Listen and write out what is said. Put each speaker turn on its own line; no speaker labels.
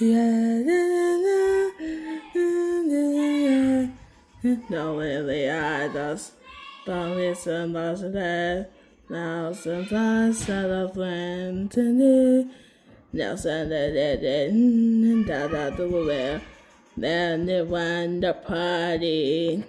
No really I just don't listen much to that. Now sometimes set of friends and it I did it da da do. Then they went the party.